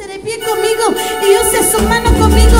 Póngase de pie conmigo y use su mano conmigo.